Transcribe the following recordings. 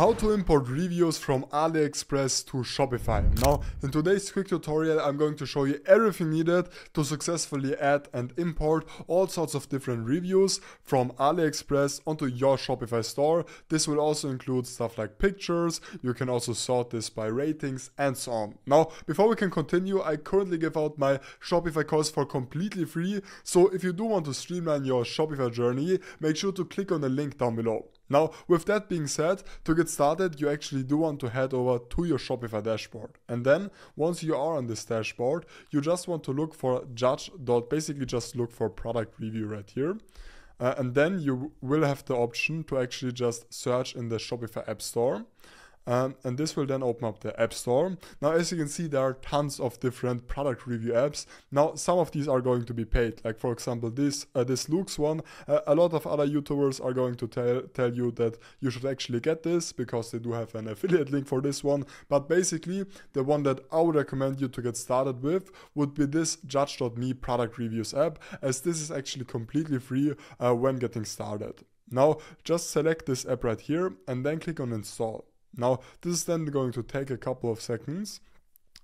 How to import reviews from AliExpress to Shopify. Now, in today's quick tutorial, I'm going to show you everything needed to successfully add and import all sorts of different reviews from AliExpress onto your Shopify store. This will also include stuff like pictures. You can also sort this by ratings and so on. Now, before we can continue, I currently give out my Shopify course for completely free. So if you do want to streamline your Shopify journey, make sure to click on the link down below. Now, with that being said, to get started, you actually do want to head over to your Shopify dashboard. And then, once you are on this dashboard, you just want to look for judge. dot. Basically, just look for product review right here. Uh, and then you will have the option to actually just search in the Shopify App Store. Um, and this will then open up the App Store. Now, as you can see, there are tons of different product review apps. Now, some of these are going to be paid. Like for example, this uh, this Loox one. Uh, a lot of other YouTubers are going to tell tell you that you should actually get this because they do have an affiliate link for this one. But basically, the one that I would recommend you to get started with would be this Judge.me product reviews app, as this is actually completely free uh, when getting started. Now, just select this app right here and then click on install. Now, this is then going to take a couple of seconds.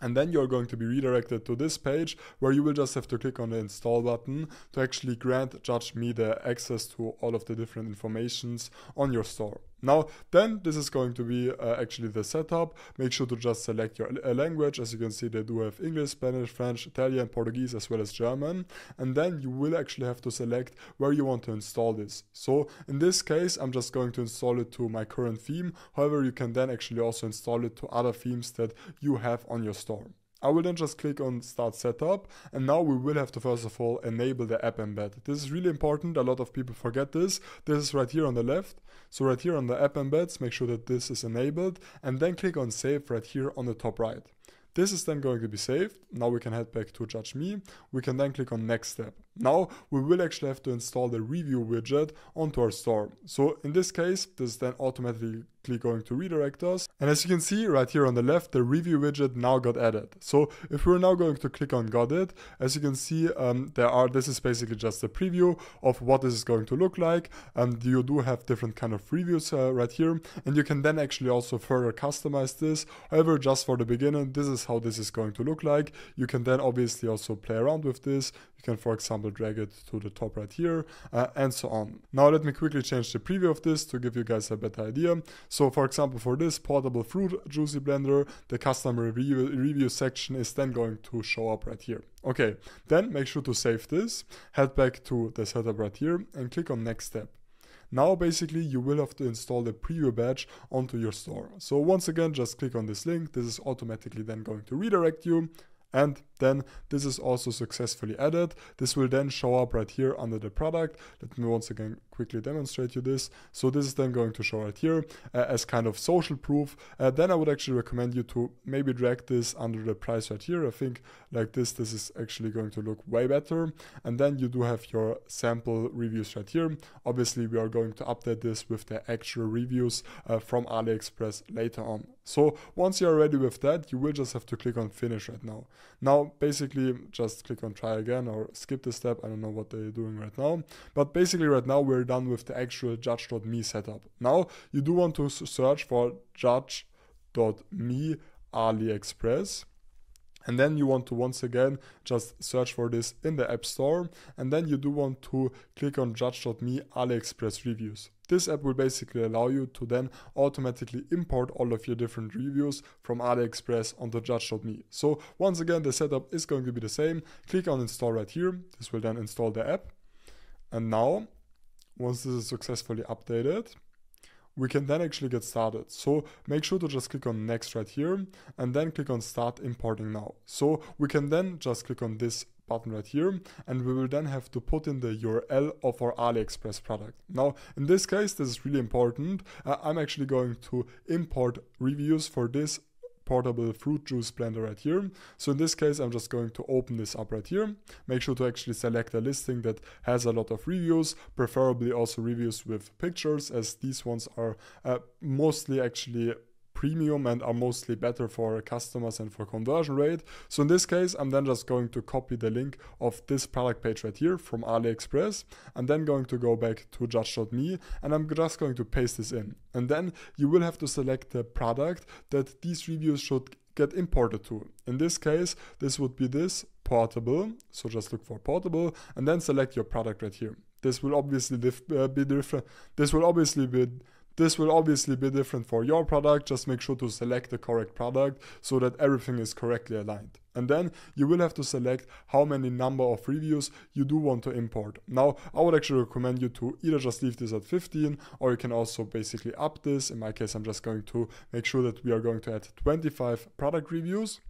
And then you're going to be redirected to this page where you will just have to click on the install button to actually grant Judge.me the uh, access to all of the different informations on your store. Now, then this is going to be uh, actually the setup. Make sure to just select your uh, language. As you can see, they do have English, Spanish, French, Italian, Portuguese, as well as German. And then you will actually have to select where you want to install this. So in this case, I'm just going to install it to my current theme. However, you can then actually also install it to other themes that you have on your store. I will then just click on start setup and now we will have to first of all enable the app embed. This is really important. A lot of people forget this. This is right here on the left. So right here on the app embeds, make sure that this is enabled and then click on save right here on the top right. This is then going to be saved. Now we can head back to Judge.me. We can then click on next step. Now we will actually have to install the review widget onto our store. So in this case, this is then automatically going to redirect us. And as you can see right here on the left, the review widget now got added. So if we're now going to click on got it, as you can see, um, there are, this is basically just a preview of what this is going to look like. And you do have different kind of reviews uh, right here. And you can then actually also further customize this. However, just for the beginner, this is how this is going to look like. You can then obviously also play around with this. You can, for example, drag it to the top right here uh, and so on. Now let me quickly change the preview of this to give you guys a better idea. So for example, for this portable fruit juicy blender, the customer review, review section is then going to show up right here. Okay, then make sure to save this, head back to the setup right here and click on next step. Now basically you will have to install the preview badge onto your store. So once again, just click on this link. This is automatically then going to redirect you and then this is also successfully added. This will then show up right here under the product. Let me once again quickly demonstrate you this. So this is then going to show right here uh, as kind of social proof. Uh, then I would actually recommend you to maybe drag this under the price right here. I think like this, this is actually going to look way better. And then you do have your sample reviews right here. Obviously, we are going to update this with the actual reviews uh, from AliExpress later on. So once you're ready with that, you will just have to click on finish right now. Now, basically, just click on try again or skip the step. I don't know what they're doing right now. But basically, right now, we're done with the actual judge.me setup. Now, you do want to search for judge.me AliExpress. And then you want to once again just search for this in the App Store. And then you do want to click on judge.me AliExpress reviews. This app will basically allow you to then automatically import all of your different reviews from AliExpress onto Judge.me. So once again, the setup is going to be the same. Click on install right here. This will then install the app. And now, once this is successfully updated, we can then actually get started. So make sure to just click on next right here and then click on start importing now. So we can then just click on this button right here and we will then have to put in the URL of our AliExpress product. Now in this case this is really important. Uh, I'm actually going to import reviews for this portable fruit juice blender right here. So in this case, I'm just going to open this up right here. Make sure to actually select a listing that has a lot of reviews, preferably also reviews with pictures as these ones are uh, mostly actually premium and are mostly better for customers and for conversion rate. So in this case, I'm then just going to copy the link of this product page right here from AliExpress. I'm then going to go back to judge.me and I'm just going to paste this in. And then you will have to select the product that these reviews should get imported to. In this case, this would be this portable. So just look for portable and then select your product right here. This will obviously dif uh, be different. This will obviously be this will obviously be different for your product, just make sure to select the correct product so that everything is correctly aligned. And then you will have to select how many number of reviews you do want to import. Now, I would actually recommend you to either just leave this at 15 or you can also basically up this. In my case, I'm just going to make sure that we are going to add 25 product reviews.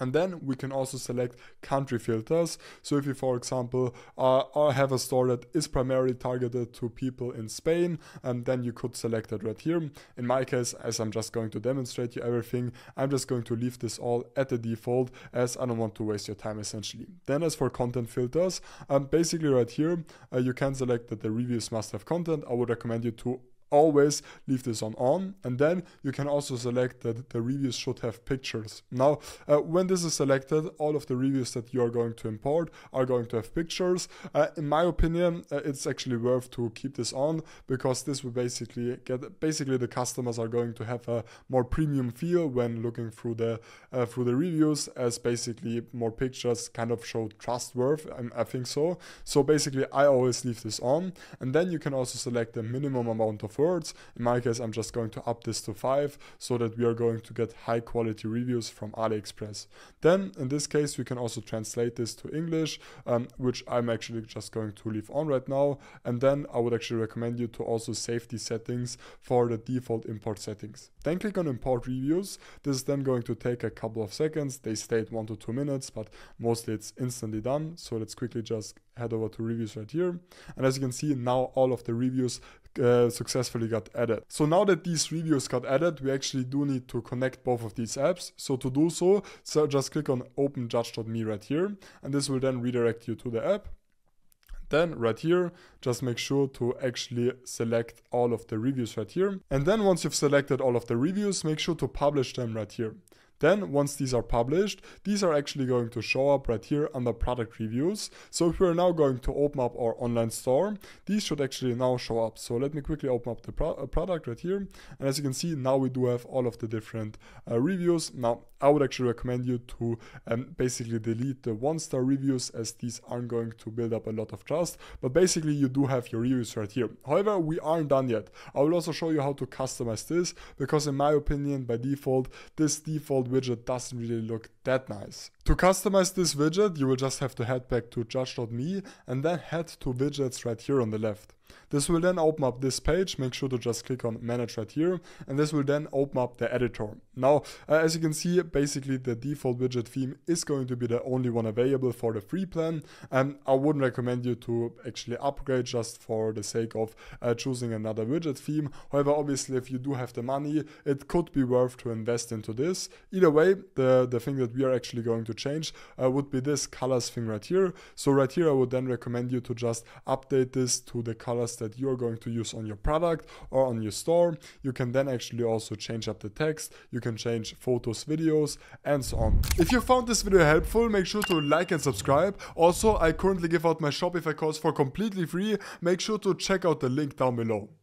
And then we can also select country filters. So if you, for example, uh, have a store that is primarily targeted to people in Spain, and then you could select that right here. In my case, as I'm just going to demonstrate you everything, I'm just going to leave this all at the default as I don't want to waste your time essentially. Then as for content filters, um, basically right here, uh, you can select that the reviews must have content. I would recommend you to always leave this on on. And then you can also select that the reviews should have pictures. Now uh, when this is selected all of the reviews that you are going to import are going to have pictures. Uh, in my opinion uh, it's actually worth to keep this on because this will basically get basically the customers are going to have a more premium feel when looking through the uh, through the reviews as basically more pictures kind of show trustworthy I, I think so. So basically I always leave this on. And then you can also select the minimum amount of words. In my case, I'm just going to up this to 5 so that we are going to get high quality reviews from AliExpress. Then in this case, we can also translate this to English, um, which I'm actually just going to leave on right now. And then I would actually recommend you to also save these settings for the default import settings. Then click on import reviews. This is then going to take a couple of seconds. They state one to two minutes, but mostly it's instantly done. So let's quickly just head over to reviews right here. And as you can see, now all of the reviews uh, successfully got added. So now that these reviews got added, we actually do need to connect both of these apps. So to do so, so just click on open judge.me right here, and this will then redirect you to the app. Then right here, just make sure to actually select all of the reviews right here. And then once you've selected all of the reviews, make sure to publish them right here. Then once these are published, these are actually going to show up right here under product reviews. So if we're now going to open up our online store, these should actually now show up. So let me quickly open up the pro uh, product right here. And as you can see, now we do have all of the different uh, reviews. Now I would actually recommend you to um, basically delete the one star reviews as these aren't going to build up a lot of trust. But basically you do have your reviews right here. However, we aren't done yet. I will also show you how to customize this because in my opinion, by default, this default widget doesn't really look that nice. To customize this widget, you will just have to head back to judge.me and then head to widgets right here on the left. This will then open up this page. Make sure to just click on manage right here. And this will then open up the editor. Now, uh, as you can see, basically the default widget theme is going to be the only one available for the free plan. And I wouldn't recommend you to actually upgrade just for the sake of uh, choosing another widget theme. However, obviously, if you do have the money, it could be worth to invest into this. Either way, the, the thing that we are actually going to change uh, would be this colors thing right here. So right here, I would then recommend you to just update this to the colors that you're going to use on your product or on your store. You can then actually also change up the text. You can change photos, videos, and so on. If you found this video helpful, make sure to like and subscribe. Also, I currently give out my Shopify course for completely free. Make sure to check out the link down below.